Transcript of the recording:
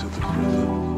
to the rhythm.